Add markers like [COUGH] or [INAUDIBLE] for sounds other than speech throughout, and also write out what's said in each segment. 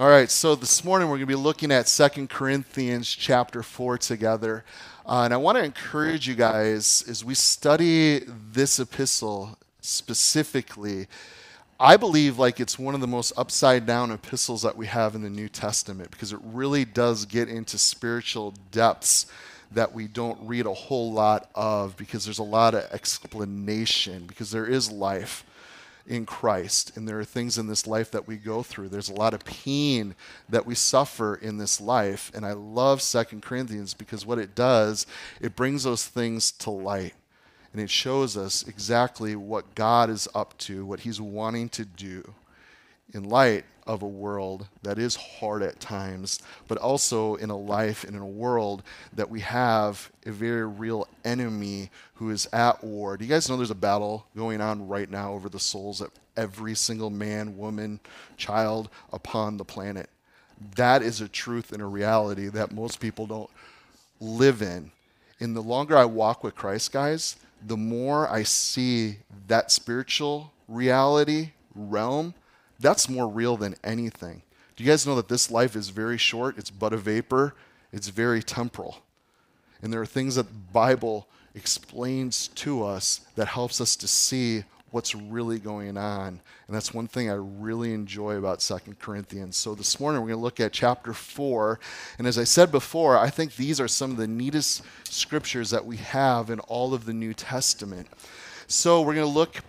All right, so this morning we're going to be looking at Second Corinthians chapter 4 together. Uh, and I want to encourage you guys as we study this epistle specifically. I believe like it's one of the most upside down epistles that we have in the New Testament because it really does get into spiritual depths that we don't read a whole lot of because there's a lot of explanation because there is life in Christ. And there are things in this life that we go through. There's a lot of pain that we suffer in this life. And I love Second Corinthians because what it does, it brings those things to light. And it shows us exactly what God is up to, what He's wanting to do in light of a world that is hard at times, but also in a life and in a world that we have a very real enemy who is at war. Do you guys know there's a battle going on right now over the souls of every single man, woman, child upon the planet? That is a truth and a reality that most people don't live in. And the longer I walk with Christ, guys, the more I see that spiritual reality realm that's more real than anything. Do you guys know that this life is very short? It's but a vapor. It's very temporal. And there are things that the Bible explains to us that helps us to see what's really going on. And that's one thing I really enjoy about Second Corinthians. So this morning we're going to look at chapter 4. And as I said before, I think these are some of the neatest scriptures that we have in all of the New Testament. So we're going to look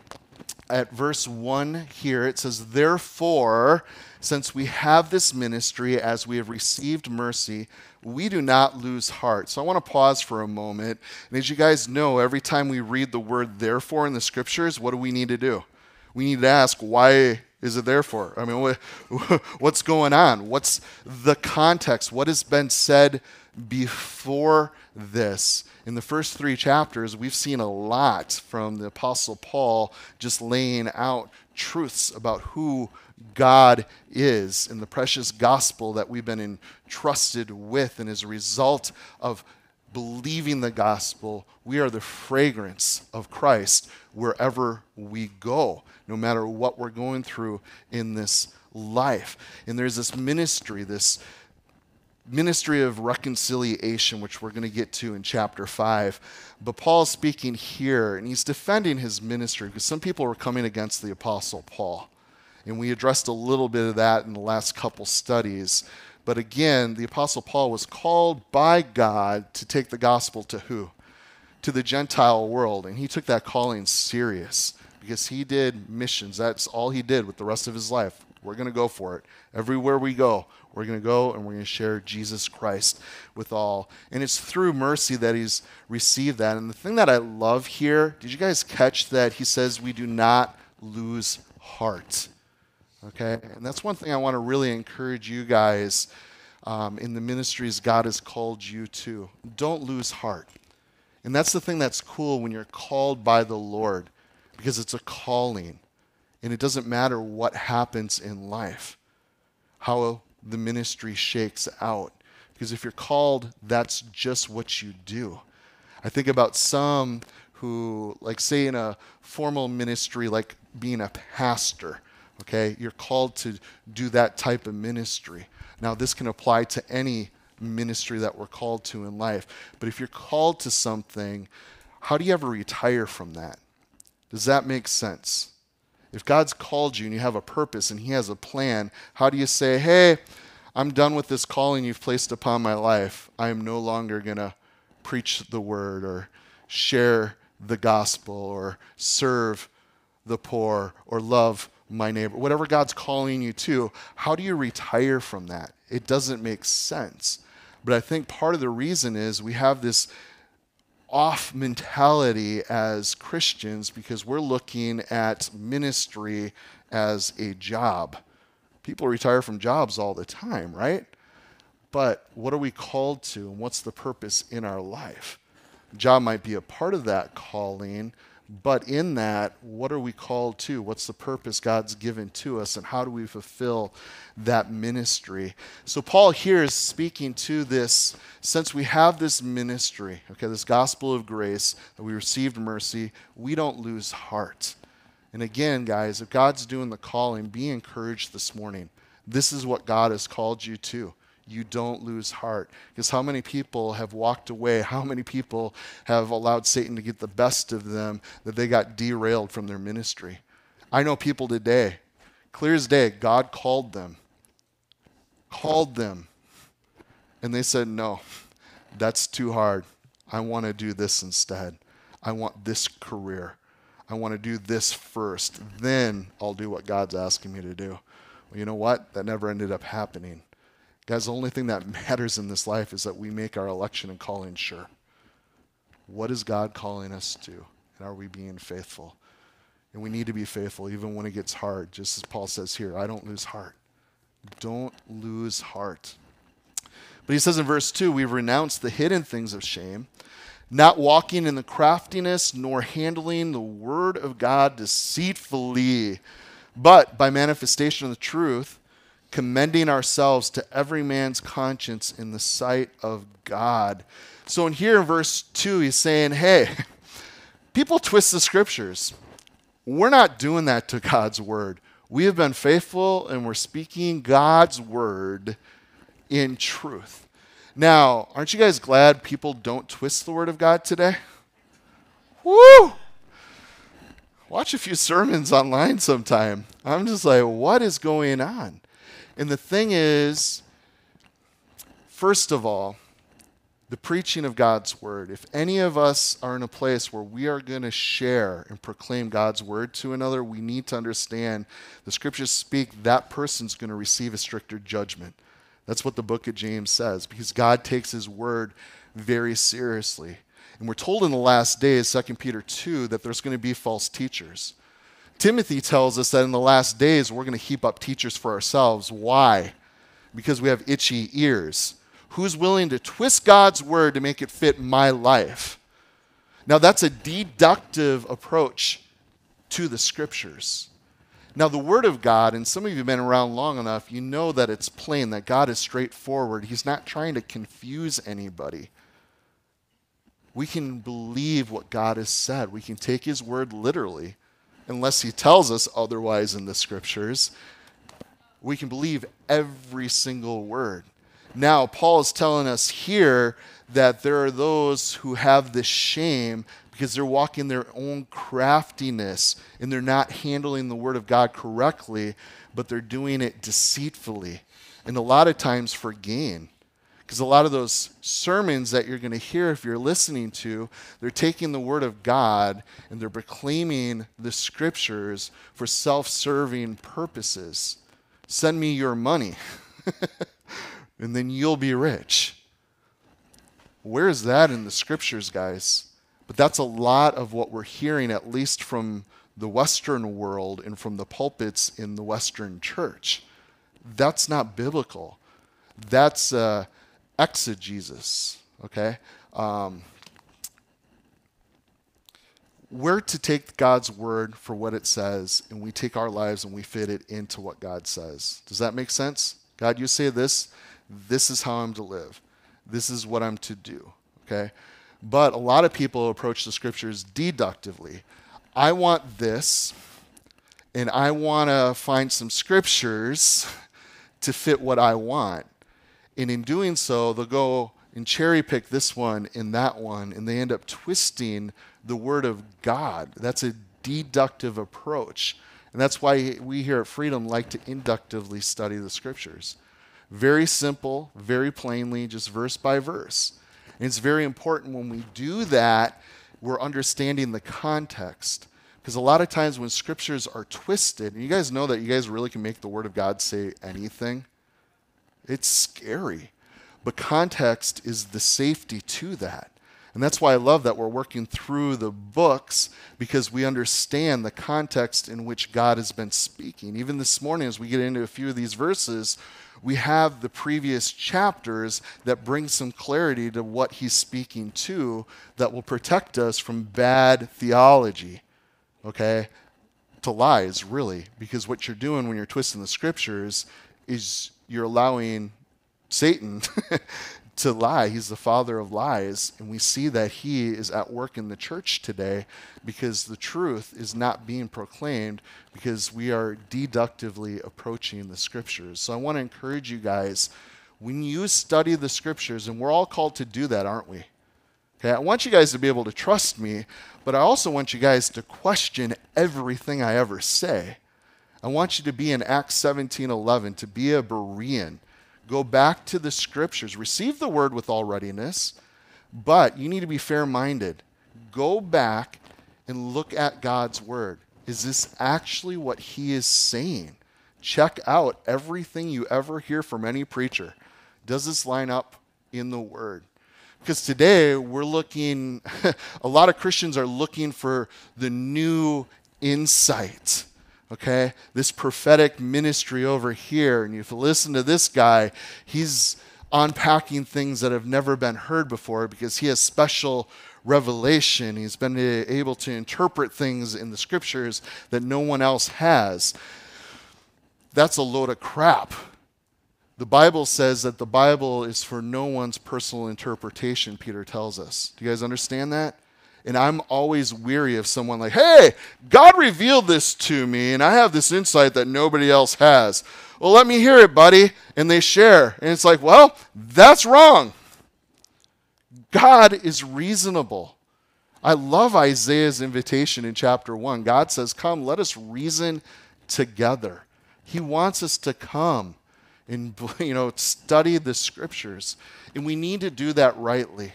at verse 1 here, it says, Therefore, since we have this ministry as we have received mercy, we do not lose heart. So I want to pause for a moment. And as you guys know, every time we read the word therefore in the scriptures, what do we need to do? We need to ask, why is it there for? I mean, what, [LAUGHS] what's going on? What's the context? What has been said before this? in the first three chapters, we've seen a lot from the Apostle Paul just laying out truths about who God is and the precious gospel that we've been entrusted with. And as a result of believing the gospel, we are the fragrance of Christ wherever we go, no matter what we're going through in this life. And there's this ministry, this ministry of reconciliation, which we're going to get to in chapter 5. But Paul's speaking here, and he's defending his ministry because some people were coming against the Apostle Paul. And we addressed a little bit of that in the last couple studies. But again, the Apostle Paul was called by God to take the gospel to who? To the Gentile world. And he took that calling serious because he did missions. That's all he did with the rest of his life. We're going to go for it. Everywhere we go, we're going to go and we're going to share Jesus Christ with all. And it's through mercy that he's received that. And the thing that I love here, did you guys catch that he says we do not lose heart? Okay? And that's one thing I want to really encourage you guys um, in the ministries God has called you to. Don't lose heart. And that's the thing that's cool when you're called by the Lord because it's a calling. And it doesn't matter what happens in life, how the ministry shakes out. Because if you're called, that's just what you do. I think about some who, like, say, in a formal ministry, like being a pastor, okay, you're called to do that type of ministry. Now, this can apply to any ministry that we're called to in life. But if you're called to something, how do you ever retire from that? Does that make sense? If God's called you and you have a purpose and He has a plan, how do you say, hey, I'm done with this calling you've placed upon my life. I am no longer going to preach the word or share the gospel or serve the poor or love my neighbor. Whatever God's calling you to, how do you retire from that? It doesn't make sense. But I think part of the reason is we have this off mentality as Christians because we're looking at ministry as a job. People retire from jobs all the time, right? But what are we called to and what's the purpose in our life? Job might be a part of that calling, but in that, what are we called to? What's the purpose God's given to us, and how do we fulfill that ministry? So, Paul here is speaking to this since we have this ministry, okay, this gospel of grace, that we received mercy, we don't lose heart. And again, guys, if God's doing the calling, be encouraged this morning. This is what God has called you to. You don't lose heart. Because how many people have walked away? [LAUGHS] How many people have allowed Satan to get the best of them that they got derailed from their ministry? I know people today, clear as day, God called them. Called them. And they said, no, that's too hard. I want to do this instead. I want this career. I want to do this first. Then I'll do what God's asking me to do. Well, you know what? That never ended up happening. Guys, the only thing that [LAUGHS] matters in this life is that we make our election and calling sure. What is God calling us to? And are we being faithful? And we need to be faithful even when it gets hard. Just as Paul says here, I don't lose heart. Don't lose heart. But he says in verse 2 we've renounced the hidden things of shame, not walking in the craftiness, nor handling the word of God deceitfully, but by manifestation of the truth, commending ourselves to every man's conscience in the sight of God. So in here in verse 2, he's saying, hey, [LAUGHS] people twist the scriptures. We're not doing that to God's word. We have been faithful and we're speaking God's word in truth. Now, aren't you guys glad people don't twist the word of God today? Woo! Watch a few sermons online sometime. I'm just like, what is going on? And the thing is, first of all, the preaching of God's word. If any of us are in a place where we are going to share and proclaim God's word to another, we need to understand the scriptures speak that person's going to receive a stricter judgment. That's what the book of James says because God takes his word very seriously. And we're told in the last days, 2 Peter 2, that there's going to be false teachers. Timothy tells us that in the last days we're going to heap up teachers for ourselves. Why? Because we have itchy ears who's willing to twist God's word to make it fit my life. Now, that's a deductive approach to the scriptures. Now, the Word of God, and some of you have been around long enough, you know that it's plain that God is straightforward. He's not trying to confuse anybody. We can believe what God has said. We can take His Word literally, unless He tells us otherwise in the Scriptures. We can believe every single word. Now, Paul is telling us here that there are those who have this shame because they're walking their own craftiness and they're not handling the Word of God correctly, but they're doing it deceitfully. And a lot of times for gain. Because a lot of those sermons that you're going to hear if you're listening to, they're taking the Word of God and they're proclaiming the Scriptures for self serving purposes. Send me your money. [LAUGHS] and then you'll be rich. Where is that in the scriptures, guys? But that's a lot of what we're hearing, at least from the Western world and from the pulpits in the Western church. That's not biblical. That's uh, exegesis, okay? Um, we're to take God's word for what it says, and we take our lives and we fit it into what God says. Does that make sense? God, you say this, this is how I'm to live. This is what I'm to do. Okay? But a lot of people approach the scriptures deductively. I want this, and I want to find some scriptures [LAUGHS] to fit what I want. And in doing so, they'll go and cherry pick this one and that one, and they end up twisting the word of God. That's a deductive approach. And that's why we here at Freedom like to inductively study the scriptures. Very simple, very plainly, just verse by verse. And it's very important when we do that, we're understanding the context. Because a lot of times when scriptures are twisted, and you guys know that you guys really can make the Word of God say anything, it's scary. But context is the safety to that. And that's why I love that we're working through the books because we understand the context in which God has been speaking. Even this morning, as we get into a few of these verses, we have the previous chapters that bring some clarity to what he's speaking to that will protect us from bad theology, okay? To lies, really, because what you're doing when you're twisting the scriptures is you're allowing Satan [LAUGHS] to lie. He's the father of lies. And we see that he is at work in the church today because the truth is not being proclaimed because we are deductively approaching the scriptures. So I want to encourage you guys when you study the scriptures, and we're all called to do that, aren't we? Okay, I want you guys to be able to trust me, but I also want you guys to question everything I ever say. I want you to be in Acts 17:11, to be a Berean. Go back to the scriptures, receive the word with all readiness, but you need to be fair-minded. Go back and look at God's word. Is this actually what he is saying? Check out everything you ever hear from any preacher. Does this line up in the Word? Because today we're looking, [LAUGHS] a lot of Christians are looking for the new insight. Okay? This prophetic ministry over here. And if you listen to this guy, he's unpacking things that have never been heard before because he has special revelation. He's been able to interpret things in the scriptures that no one else has. That's a load of crap the Bible says that the Bible is for no one's personal interpretation, Peter tells us. Do you guys understand that? And I'm always weary of someone like, hey, God revealed this to me, and I have this insight that nobody else has. Well, let me hear it, buddy. And they share. And it's like, well, that's wrong. God is reasonable. I love Isaiah's invitation in chapter 1. God says, Come, let us reason together. He wants us to come and [LAUGHS] you know study the scriptures and we need to do that rightly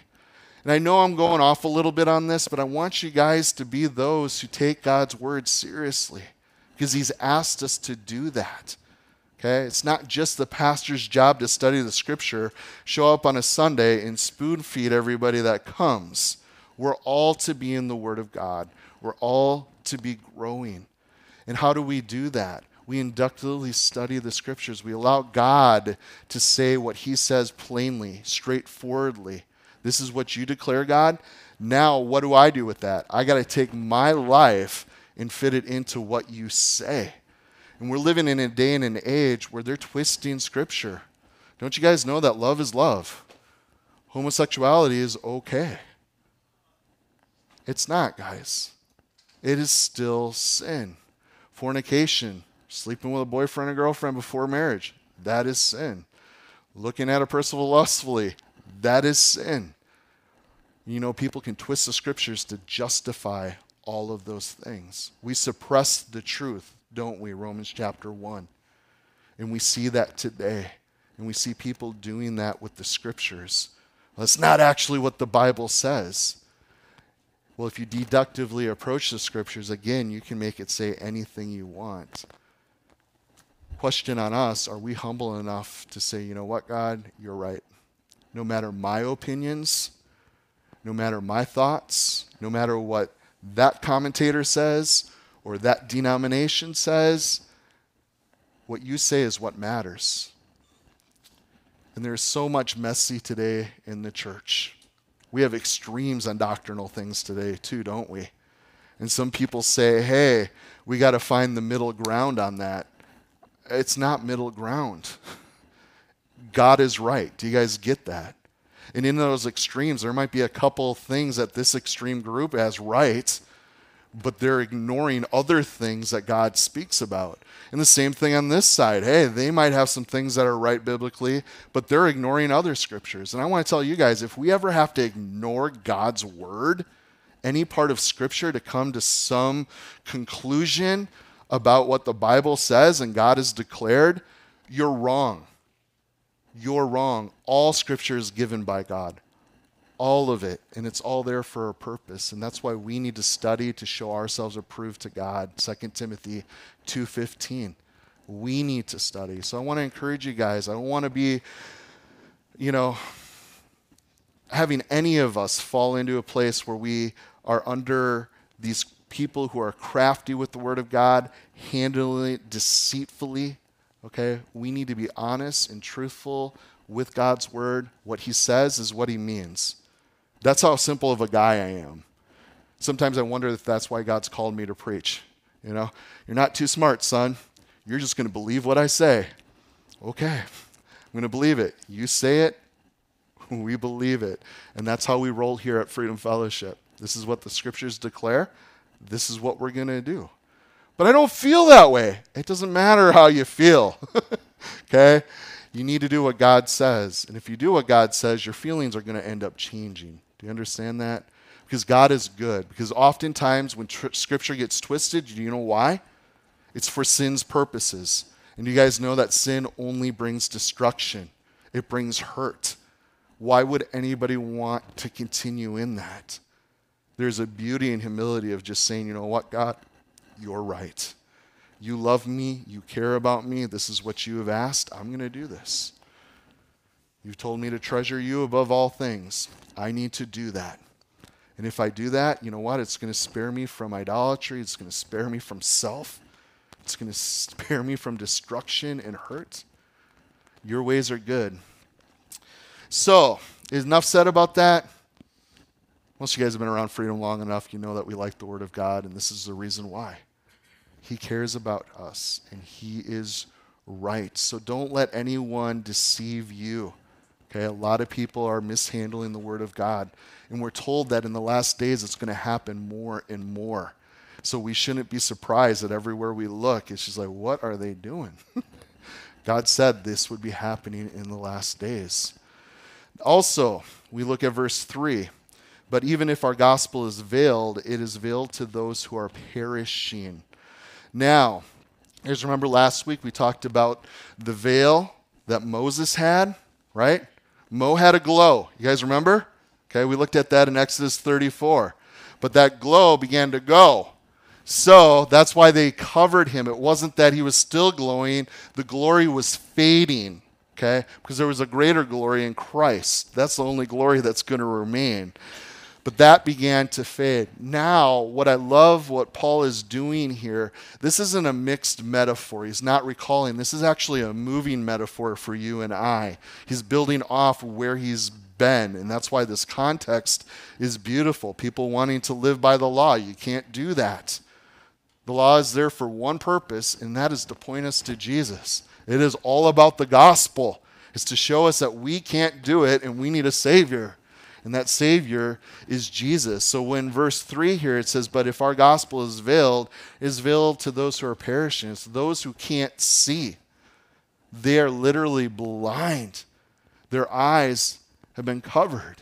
and i know i'm going off a little bit on this but i want you guys to be those who take god's word seriously because he's asked us to do that okay? It's not just the pastor's job to study the scripture show up on a sunday and spoon feed everybody that comes. We're all to be in the word of god. We're all to be growing. And how do we do that? We inductively study the scriptures. We allow God to say what he says plainly, straightforwardly. This is what you declare, God. Now, what do I do with that? I got to take my life and fit it into what you say. And we're living in a day and an age where they're twisting scripture. Don't you guys know that love is love? Homosexuality is okay. It's not, guys. It is still sin. Fornication Sleeping with a boyfriend or girlfriend before marriage, that is sin. Looking at a person lustfully, that is sin. You know, people can twist the scriptures to justify all of those things. We suppress the truth, don't we? Romans chapter 1. And we see that today. And we see people doing that with the scriptures. That's not actually what the Bible says. Well, if you deductively approach the scriptures, again, you can make it say anything you want question on us are we humble enough to say, you know what, God, you're right. No matter my opinions, no matter my thoughts, no matter what that commentator says or that denomination says, what you say is what matters. And there's so much messy today in the church. We have extremes on doctrinal things today, too, don't we? And some people say, hey, we got to find the middle ground on that it's not middle ground. [LAUGHS] God is right. Do you guys get that? And in those extremes, there might be a couple things that this extreme group has right, but they're ignoring other things that God speaks about. And the same thing on this side. Hey, they might have some things that are right biblically, but they're ignoring other scriptures. And I want to tell you guys if we ever have to ignore God's word, any part of scripture to come to some conclusion about what the Bible says and God has declared, you're wrong. You're wrong. All scripture is given by God. All of it. And it's all there for a purpose. And that's why we need to study to show ourselves approved to God. 2 Timothy 2.15. We need to study. So I want to encourage you guys. I don't want to be, you know, having any of us fall into a place where we are under these people who are crafty with the word of God, handling it deceitfully. Okay? We need to be honest and truthful with God's word. What he says is what he means. That's how simple of a guy I am. Sometimes I wonder if that's why God's called me to preach. You know, you're not too smart, son. You're just going to believe what I say. Okay, I'm going to believe it. You say it, [LAUGHS] We believe it. And that's how we roll here at Freedom Fellowship. This is what the scriptures declare. This is what we're going to do. But I don't feel that way. It doesn't matter how you feel. [LAUGHS] okay? You need to do what God says. And if you do what God says, your feelings are going to end up changing. Do you understand that? Because God is good. Because oftentimes when tr- scripture gets twisted, do you know why? It's for sin's purposes. And you guys know that sin only brings destruction, it brings hurt. Why would anybody want to continue in that? There's a beauty and humility of just saying, you know what, God, you're right. You love me. You care about me. This is what you have asked. I'm going to do this. You've told me to treasure you above all things. I need to do that. And if I do that, you know what? It's going to spare me from idolatry. It's going to spare me from self. It's going to spare me from destruction and hurt. Your ways are good. So, is enough said about that? Most of you guys have been around freedom long enough. You know that we like the Word of God, and this is the reason why. He cares about us, and He is right. So don't let anyone deceive you. Okay, a lot of people are mishandling the Word of God, and we're told that in the last days it's going to happen more and more. So we shouldn't be surprised that everywhere we look, it's just like, what are they doing? [LAUGHS] God said this would be happening in the last days. Also, we look at verse 3. But even if our gospel is veiled, it is veiled to those who are perishing. Now, guys remember last week we talked about the veil that Moses had, right? Mo had a glow. You guys remember? Okay, we looked at that in Exodus 34. But that glow began to go. So that's why they covered him. It wasn't that he was still glowing, the glory was fading, okay? Because there was a greater glory in Christ. That's the only glory that's going to remain. But that began to fade. Now, what I love what Paul is doing here, this isn't a mixed metaphor. He's not recalling. This is actually a moving metaphor for you and I. He's building off where he's been. And that's why this context is beautiful. People wanting to live by the law. You can't do that. The law is there for one purpose, and that is to point us to Jesus. It is all about the gospel. It's to show us that we can't do it and we need a Savior and that Savior is Jesus. So when verse 3 here it says, But if our gospel is veiled, is veiled to those who are perishing, it's those who can't see. They are literally blind. Their eyes have been covered.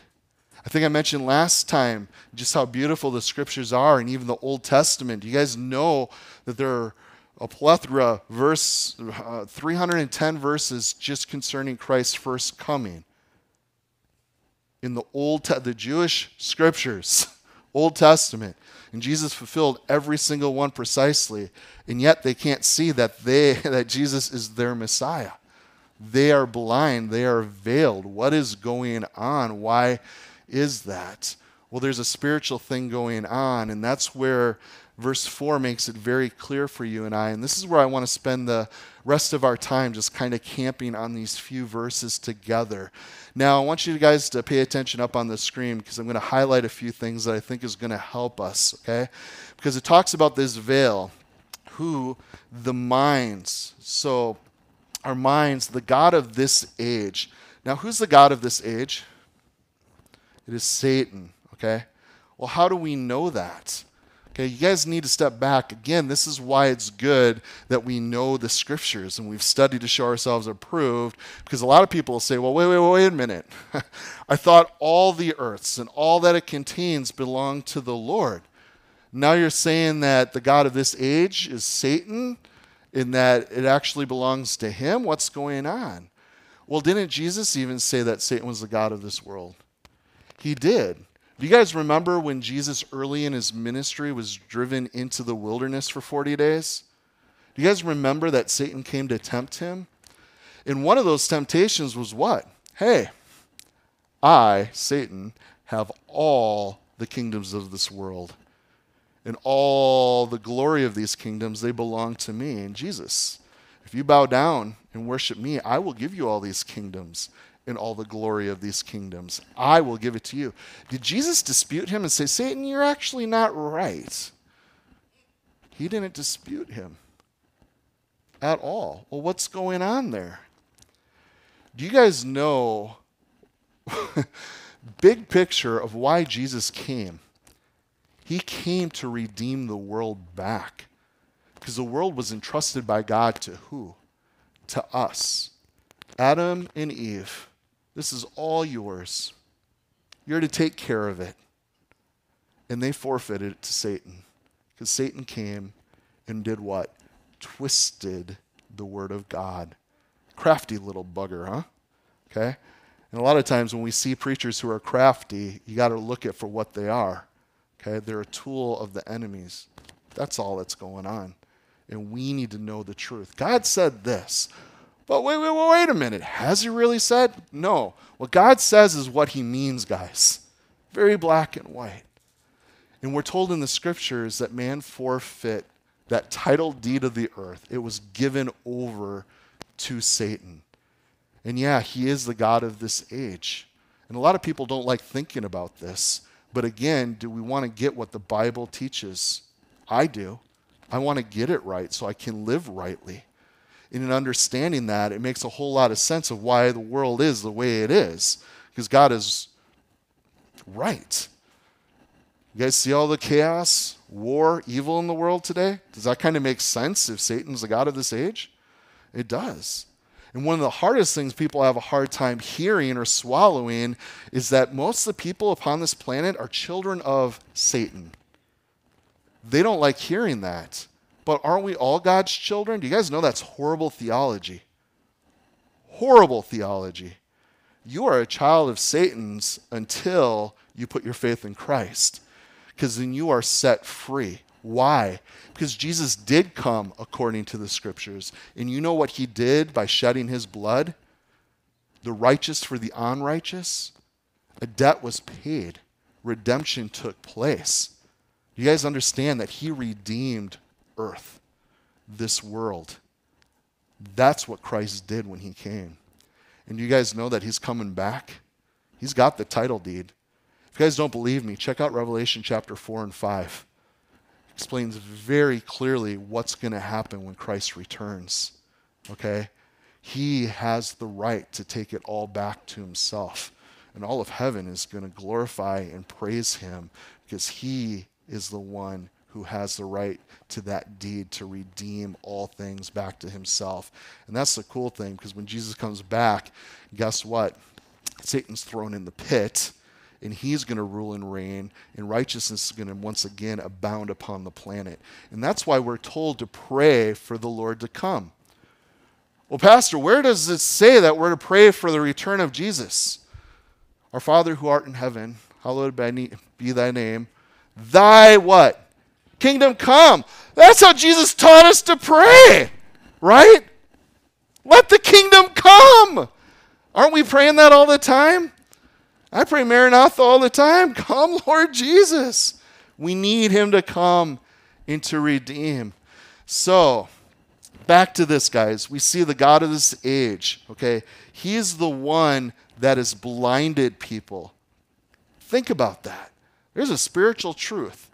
I think I mentioned last time just how beautiful the scriptures are, and even the Old Testament. You guys know that there are a plethora, verse uh, 310 verses just concerning Christ's first coming in the Old Te- the Jewish scriptures, [LAUGHS] Old Testament. And Jesus fulfilled every single one precisely. And yet they can't see that they [LAUGHS] that Jesus is their Messiah. They are blind, they are veiled. What is going on? Why is that? Well, there's a spiritual thing going on, and that's where verse 4 makes it very clear for you and I. And this is where I want to spend the rest of our time just kind of camping on these few verses together. Now, I want you guys to pay attention up on the screen because I'm going to highlight a few things that I think is going to help us, okay? Because it talks about this veil, who the minds. So, our minds, the God of this age. Now, who's the God of this age? It is Satan, okay? Well, how do we know that? Okay, you guys need to step back. Again, this is why it's good that we know the scriptures and we've studied to show ourselves approved. Because a lot of people will say, well, wait, wait, wait a minute. [LAUGHS] I thought all the earths and all that it contains belong to the Lord. Now you're saying that the God of this age is Satan, in that it actually belongs to him? What's going on? Well, didn't Jesus even say that Satan was the God of this world? He did. Do you guys remember when Jesus, early in his ministry, was driven into the wilderness for 40 days? Do you guys remember that Satan came to tempt him? And one of those temptations was what? Hey, I, Satan, have all the kingdoms of this world. And all the glory of these kingdoms, they belong to me and Jesus. If you bow down and worship me, I will give you all these kingdoms in all the glory of these kingdoms. I will give it to you. Did Jesus dispute him and say, Satan, you're actually not right? He didn't dispute him at all. Well, what's going on there? Do you guys know [LAUGHS] big picture of why Jesus came. He came to redeem the world back. Because the world was entrusted by God to who? To us. Adam and Eve. This is all yours. You're to take care of it. And they forfeited it to Satan. Because Satan came and did what? Twisted the word of God. Crafty little bugger, huh? Okay? And a lot of times when we see preachers who are crafty, you got to look at for what they are. Okay? They're a tool of the enemies. That's all that's going on. And we need to know the truth. God said this. But wait, wait, wait, a minute. Has he really said? No. What God says is what he means, guys. Very black and white. And we're told in the scriptures that man forfeit that title deed of the earth. It was given over to Satan. And yeah, he is the God of this age. And a lot of people don't like thinking about this. But again, do we want to get what the Bible teaches? I do. I want to get it right so I can live rightly. And in understanding that, it makes a whole lot of sense of why the world is the way it is. Because God is right. You guys see all the chaos, war, evil in the world today? Does that kind of make sense if Satan's the God of this age? It does. And one of the hardest things people have a hard time hearing or swallowing is that most of the people upon this planet are children of Satan. They don't like hearing that. But aren't we all God's children? Do you guys know that's horrible theology? Horrible theology. You are a child of Satan's until you put your faith in Christ, because then you are set free. Why? Because Jesus did come according to the scriptures. And you know what he did by shedding his blood? The righteous for the unrighteous? A debt was paid, redemption took place. Do you guys understand that he redeemed earth, this world. That's what Christ did when he came. And you guys know that he's coming back? He's got the title deed. If you guys don't believe me, check out Revelation chapter 4 and 5 explains very clearly what's going to happen when Christ returns. Okay? He has the right to take it all back to himself. And all of heaven is going to glorify and praise him because he is the one who has the right to that deed to redeem all things back to himself. And that's the cool thing because when Jesus comes back, guess what? Satan's thrown in the pit and he's going to rule and reign, and righteousness is going to once again abound upon the planet. And that's why we're told to pray for the Lord to come. Well, Pastor, where does it say that we're to pray for the return of Jesus? Our Father who art in heaven, hallowed be thy name. Thy what? Kingdom come. That's how Jesus taught us to pray, right? Let the kingdom come. Aren't we praying that all the time? I pray Maranatha all the time. [LAUGHS] Come, Lord Jesus. We need him to come and to redeem. So, back to this, guys. We see the God of this age, okay? He is the one that has blinded people. Think about that. There's a spiritual truth.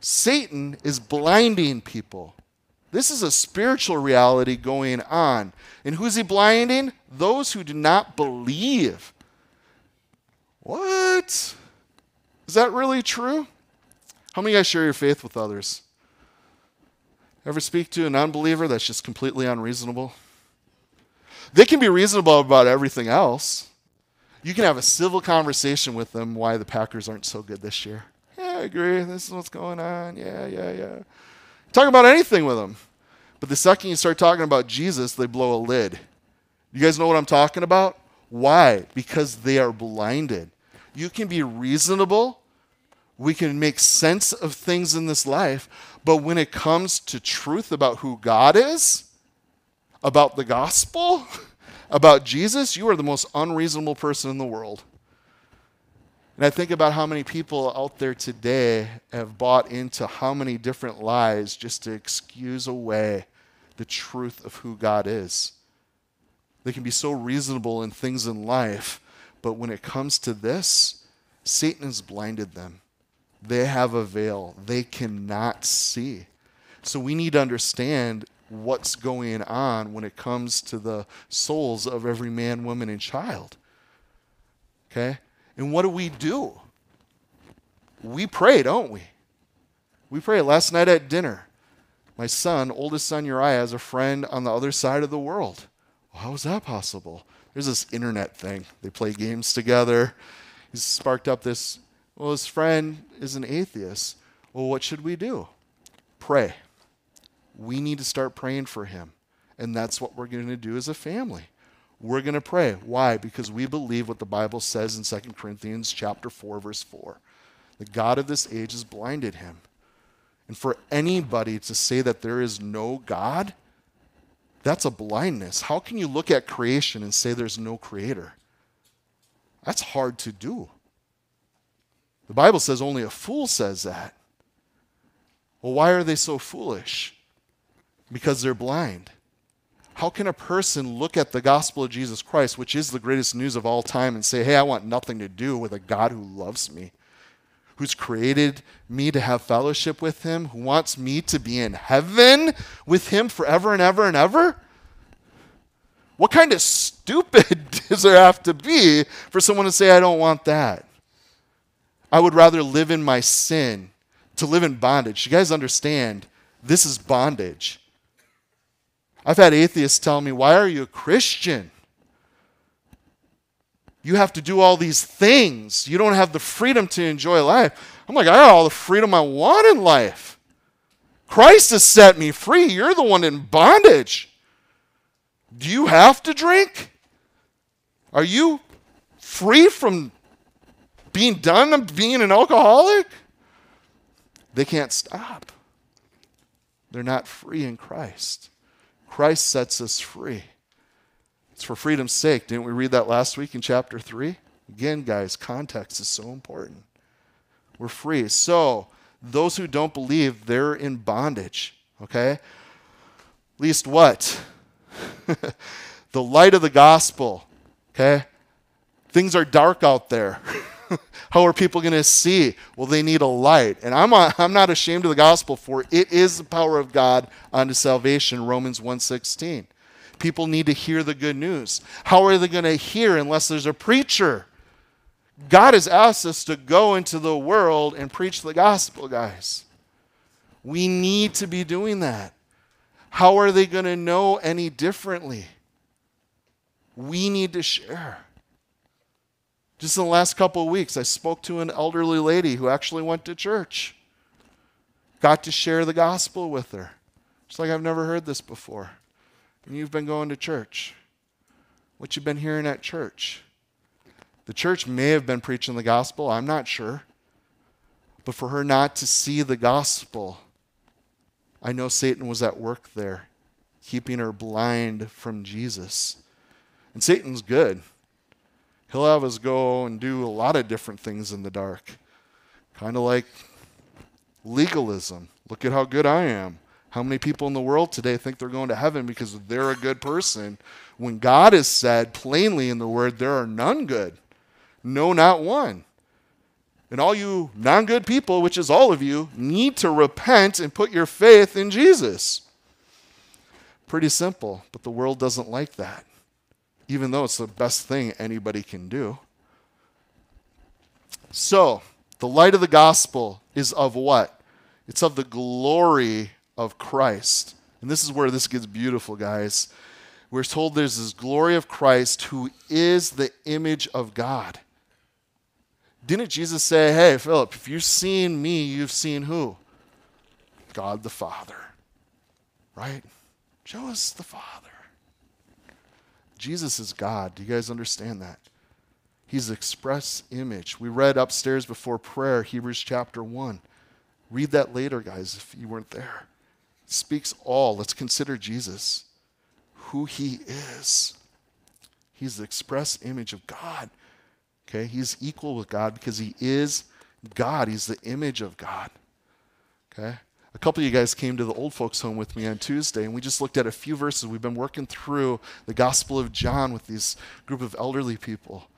Satan is blinding people. This is a spiritual reality going on. And who's he blinding? Those who do not believe. What? Is that really true? How many of you guys share your faith with others? Ever speak to an unbeliever that's just completely unreasonable? They can be reasonable about everything else. You can have a civil conversation with them why the Packers aren't so good this year. I agree. This is what's going on. Yeah, yeah, yeah. Talk about anything with them. But the second you start talking about Jesus, they blow a lid. You guys know what I'm talking about? Why? Because they are blinded. You can be reasonable. We can make sense of things in this life. But when it comes to truth about who God is, about the gospel, [LAUGHS] about Jesus, you are the most unreasonable person in the world. And I think about how many people out there today have bought into how many different lies just to excuse away the truth of who God is. They can be so reasonable in things in life but when it comes to this, Satan has blinded them. They have a veil, they cannot see. So we need to understand what's going on when it comes to the souls of every man, woman, and child. Okay? And what do we do? We pray, don't we? We pray. Last night at dinner, my son, oldest son Uriah, has a friend on the other side of the world. Well, how is that possible? There's this internet thing. They play games together. He's sparked up this. Well, his friend is an atheist. Well, what should we do? Pray. We need to start praying for him. And that's what we're going to do as a family. We're going to pray. Why? Because we believe what the Bible says in 2 Corinthians chapter 4 verse 4. The God of this age has blinded him. And for anybody to say that there is no God, that's a blindness. How can you look at creation and say there's no creator? That's hard to do. The Bible says only a fool says that. Well, why are they so foolish? Because they're blind. How can a person look at the gospel of Jesus Christ, which is the greatest news of all time, and say, hey, I want nothing to do with a God who loves me, who's created me to have fellowship with him, who wants me to be in heaven with him forever and ever and ever? What kind of stupid [LAUGHS] does there have to be for someone to say, I don't want that? I would rather live in my sin to live in bondage. You guys understand this is bondage. I've had atheists tell me, Why are you a Christian? You have to do all these things. You don't have the freedom to enjoy life. I'm like, I got all the freedom I want in life. Christ has set me free. You're the one in bondage. Do you have to drink? Are you free from being done being an alcoholic? They can't stop. They're not free in Christ. Christ sets us free. It's for freedom's sake. Didn't we read that last week in chapter 3? Again, guys, context is so important. We're free. So, those who don't believe, they're in bondage. Okay? Least what? [LAUGHS] the light of the gospel. Okay? Things are dark out there. [LAUGHS] [LAUGHS] How are people going to see? Well, they need a light. And I'm, a, I'm not ashamed of the gospel, for it is the power of God unto salvation, Romans 1.16. People need to hear the good news. How are they going to hear unless there's a preacher? God has asked us to go into the world and preach the gospel, guys. We need to be doing that. How are they going to know any differently? We need to share. Just in the last couple of weeks, I spoke to an elderly lady who actually went to church. Got to share the gospel with her. She's like, I've never heard this before. And you've been going to church. What you've been hearing at church? The church may have been preaching the gospel, I'm not sure. But for her not to see the gospel, I know Satan was at work there, keeping her blind from Jesus. And Satan's good. He'll have us go and do a lot of different things in the dark. Kind of like legalism. Look at how good I am. How many people in the world today think they're going to heaven because they're a good person? When God has said plainly in the word, there are none good. No, not one. And all you non good people, which is all of you, need to repent and put your faith in Jesus. Pretty simple, but the world doesn't like that even though it's the best thing anybody can do. So, the light of the gospel is of what? It's of the glory of Christ. And this is where this gets beautiful, guys. We're told there's this glory of Christ who is the image of God. Didn't Jesus say, Hey, Philip, if you've seen me, you've seen who? God the Father. Right? Show us the Father. Jesus is God. Do you guys understand that? He's express image. We read upstairs before prayer, Hebrews chapter 1. Read that later, guys, if you weren't there. It speaks all. Let's consider Jesus, who he is. He's the express image of God. Okay? He's equal with God because he is God. He's the image of God. Okay? A couple of you guys came to the old folks' home with me on Tuesday, and we just looked at a few verses. We've been working through the Gospel of John with these group of elderly people.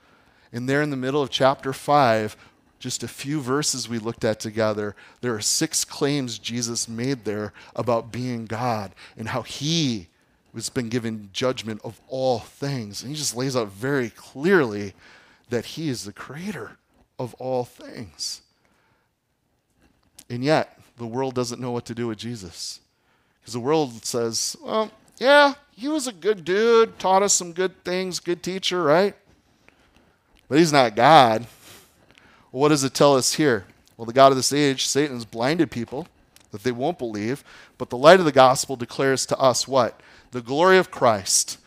And there in the middle of chapter 5, just a few verses we looked at together, there are six claims Jesus made there about being God and how he has been given judgment of all things. And he just lays out very clearly that He is the creator of all things. And yet, the world doesn't know what to do with Jesus. Because the world says, well, yeah, he was a good dude, taught us some good things, good teacher, right? But he's not God. Well, what does it tell us here? Well, the God of this age, Satan, has blinded people that they won't believe, but the light of the gospel declares to us what? The glory of Christ,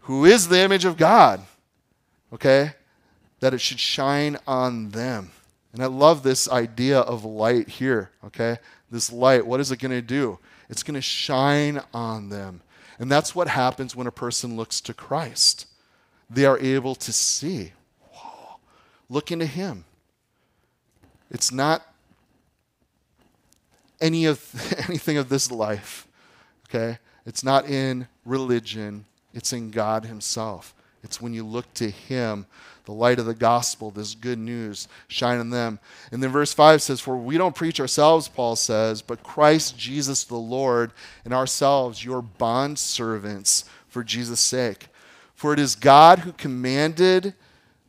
who is the image of God, okay? That it should shine on them. And I love this idea of light here, okay? This light, what is it going to do? It's going to shine on them. And that's what happens when a person looks to Christ. They are able to see. Whoa, look into Him. It's not any of [LAUGHS] anything of this life. Okay? It's not in religion, it's in God Himself. It's when you look to Him, the light of the gospel, this good news, shine on them. And then verse 5 says, For we don't preach ourselves, Paul says, but Christ Jesus the Lord, and ourselves your bond servants for Jesus' sake. For it is God who commanded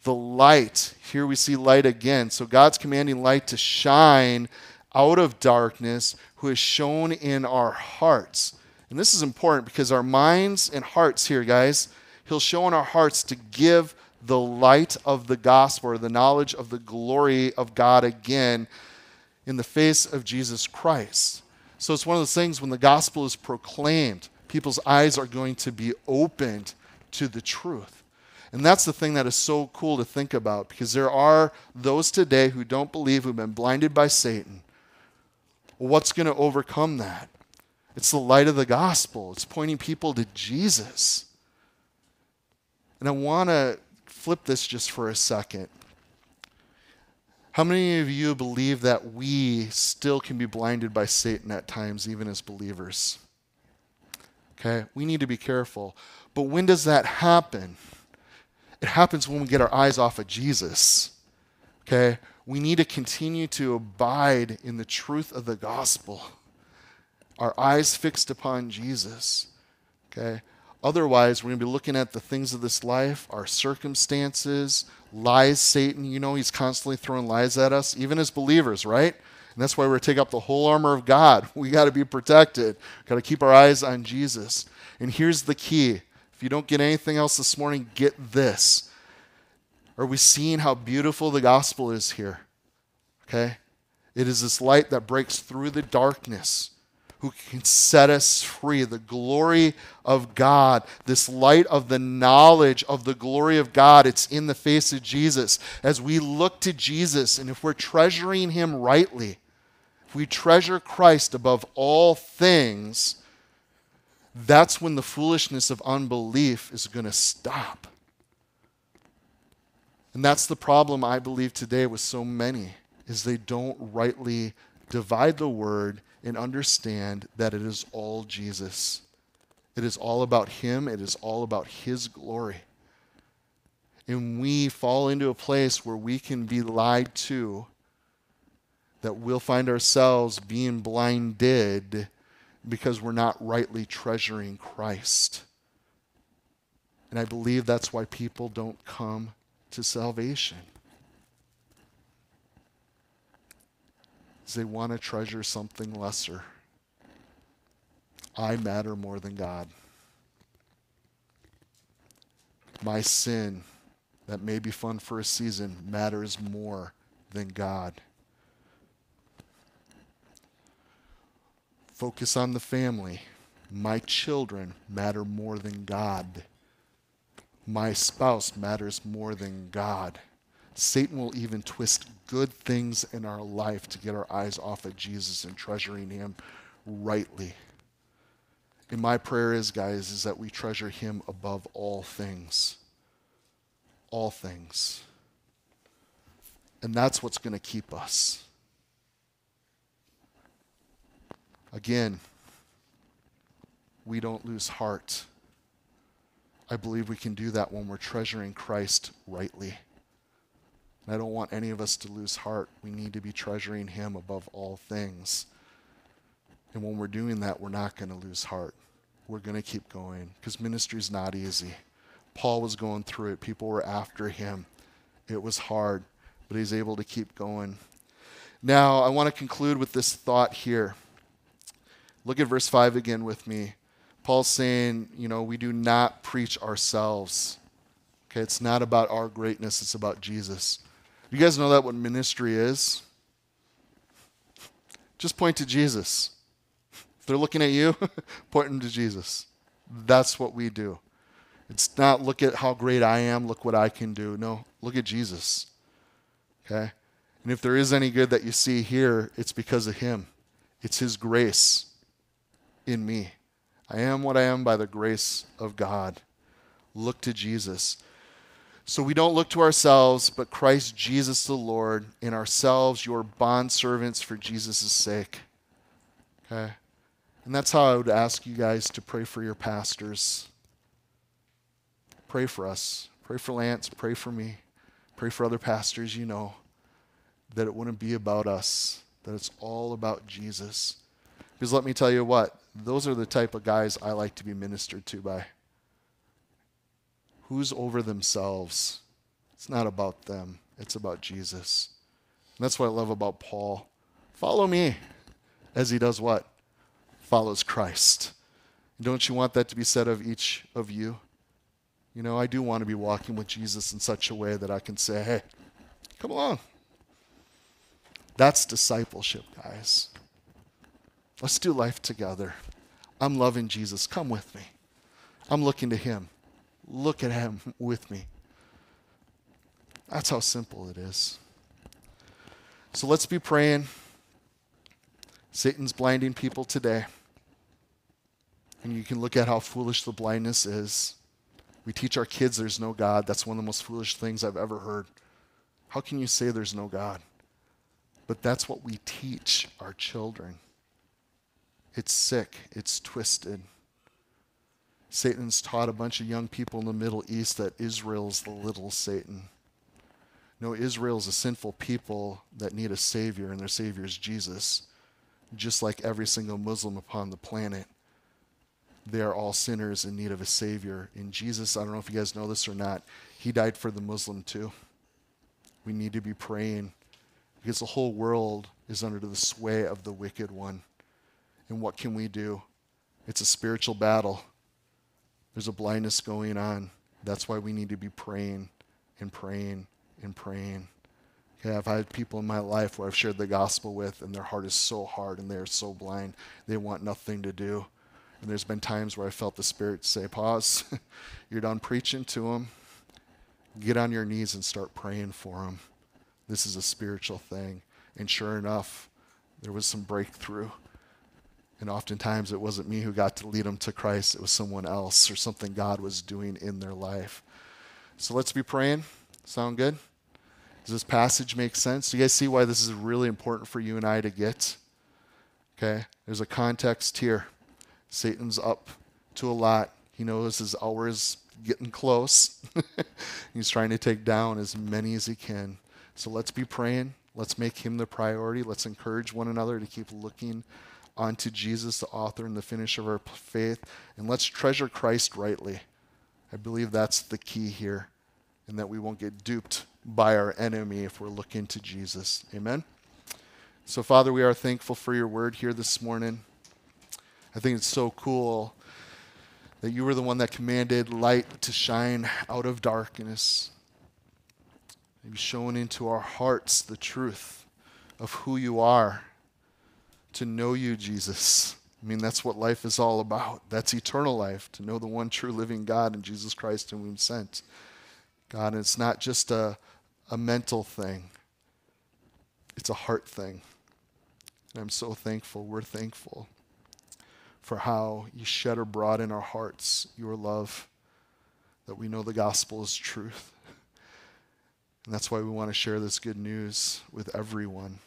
the light. Here we see light again. So God's commanding light to shine out of darkness, who has shone in our hearts. And this is important because our minds and hearts here, guys, He'll show in our hearts to give the light of the gospel or the knowledge of the glory of God again in the face of Jesus Christ. So it's one of those things when the gospel is proclaimed, people's eyes are going to be opened to the truth. And that's the thing that is so cool to think about because there are those today who don't believe, who've been blinded by Satan. what's going to overcome that? It's the light of the gospel, it's pointing people to Jesus. And I want to flip this just for a second. How many of you believe that we still can be blinded by Satan at times, even as believers? Okay, we need to be careful. But when does that happen? It happens when we get our eyes off of Jesus. Okay, we need to continue to abide in the truth of the gospel, our eyes fixed upon Jesus. Okay, Otherwise, we're going to be looking at the things of this life, our circumstances, lies, Satan. You know, he's constantly throwing lies at us, even as believers, right? And that's why we're take up the whole armor of God. [LAUGHS] We got to be protected. Got to keep our eyes on Jesus. And here's the key. If you don't get anything else this morning, get this. Are we seeing how beautiful the gospel is here? Okay? It is this light that breaks through the darkness who can set us free. The glory of God, this light of the knowledge of the glory of God, it's in the face of Jesus. As we look to Jesus, and if we're treasuring Him rightly, if we treasure Christ above all things, that's when the foolishness of unbelief is going to stop. And that's the problem I believe today with so many is they don't rightly divide the word and understand that it is all Jesus. It is all about Him, it is all about His glory. And we fall into a place where we can be lied to, that we'll find ourselves being blinded because we're not rightly treasuring Christ. And I believe that's why people don't come to salvation. Is they want to treasure something lesser. I matter more than God. My sin, that may be fun for a season, matters more than God. Focus on the family. My children matter more than God. My spouse matters more than God. Satan will even twist good things in our life to get our eyes off of Jesus and treasuring him rightly. And my prayer is, guys, is that we treasure him above all things. All things. And that's what's going to keep us. Again, we don't lose heart. I believe we can do that when we're treasuring Christ rightly. And I don't want any of us to lose heart. We need to be treasuring Him above all things. And when we're doing that, we're not going to lose heart. We're going to keep going because ministry is not easy. Paul was going through it. People were after him. It was hard, but he's able to keep going. Now, I want to conclude with this thought here. Look at verse 5 again with me. Paul's saying, you know, we do not preach ourselves. Okay, it's not about our greatness, it's about Jesus. You guys know that what ministry is? Just point to Jesus. If they're looking at you, [LAUGHS] point them to Jesus. That's what we do. It's not look at how great I am, look what I can do. No, look at Jesus. Okay? And if there is any good that you see here, it's because of Him. It's His grace in me. I am what I am by the grace of God. Look to Jesus. So we don't look to ourselves, but Christ Jesus the Lord, in ourselves, your bondservants for Jesus' sake. Okay? And that's how I would ask you guys to pray for your pastors. Pray for us. Pray for Lance. Pray for me. Pray for other pastors you know. That it wouldn't be about us, that it's all about Jesus. Because let me tell you what, those are the type of guys I like to be ministered to by who's over themselves. It's not about them, it's about Jesus. And that's what I love about Paul. Follow me as he does what? Follows Christ. Don't you want that to be said of each of you? You know, I do want to be walking with Jesus in such a way that I can say, hey, come along. That's discipleship, guys. Let's do life together. I'm loving Jesus. Come with me. I'm looking to him. Look at him [LAUGHS] with me. That's how simple it is. So let's be praying. Satan's blinding people today. And you can look at how foolish the blindness is. We teach our kids there's no God. That's one of the most foolish things I've ever heard. How can you say there's no God? But that's what we teach our children. It's sick, it's twisted. Satan's taught a bunch of young people in the Middle East that Israel's the little Satan. No, Israel's a sinful people that need a Savior, and their Savior is Jesus. Just like every single Muslim upon the planet, they are all sinners in need of a Savior. And Jesus, I don't know if you guys know this or not, He died for the Muslim too. We need to be praying because the whole world is under the sway of the wicked one. And what can we do? It's a spiritual battle. There's a blindness going on. That's why we need to be praying and praying and praying. Okay, I've had people in my life where I've shared the gospel with, and their heart is so hard and they're so blind, they want nothing to do. And there's been times where I felt the Spirit say, Pause, [LAUGHS] you're done preaching to them. Get on your knees and start praying for them. This is a spiritual thing. And sure enough, there was some breakthrough. And oftentimes it wasn't me who got to lead them to Christ, it was someone else or something God was doing in their life. So let's be praying. Sound good? Does this passage make sense? Do you guys see why this is really important for you and I to get? Okay, there's a context here. Satan's up to a lot. He knows his hour is getting close. [LAUGHS] He's trying to take down as many as he can. So let's be praying. Let's make him the priority. Let's encourage one another to keep looking onto Jesus, the author and the finisher of our faith, and let's treasure Christ rightly. I believe that's the key here, and that we won't get duped by our enemy if we're looking to Jesus. Amen. So, Father, we are thankful for your word here this morning. I think it's so cool that you were the one that commanded light to shine out of darkness. Maybe shown into our hearts the truth of who you are to know you, Jesus. I mean, that's what life is all about. That's eternal life, to know the one true living God and Jesus Christ whom we sent. God, and it's not just a, a mental thing, it's a heart thing. And I'm so thankful. We're thankful for how you shed abroad in our hearts your love, that we know the gospel is truth. And that's why we want to share this good news with everyone.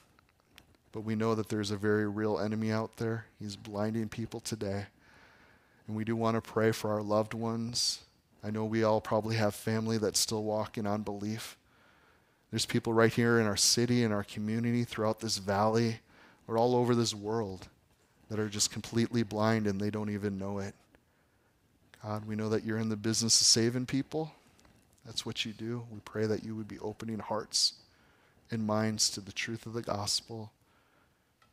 But we know that there's a very real enemy out there. He's blinding people today. And we do want to pray for our loved ones. I know we all probably have family that's still walking on belief. There's people right here in our city, in our community, throughout this valley, or all over this world that are just completely blind and they don't even know it. God, we know that you're in the business of saving people. That's what you do. We pray that you would be opening hearts and minds to the truth of the gospel,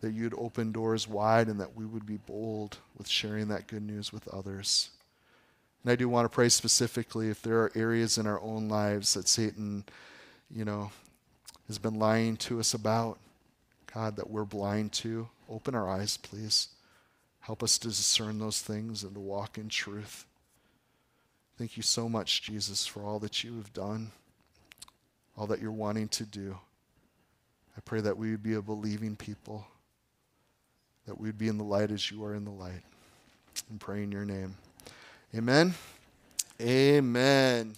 that you'd open doors wide, and that we would be bold with sharing that good news with others. And I do want to pray specifically if there are areas in our own lives that Satan, you know, has been lying to us about, God, that we're blind to. Open our eyes, please. Help us to discern those things and to walk in truth. Thank you so much, Jesus, for all that you have done, all that you're wanting to do. I pray that we would be a believing people, that we would be in the light as you are in the light. And pray in your name. Amen. Amen.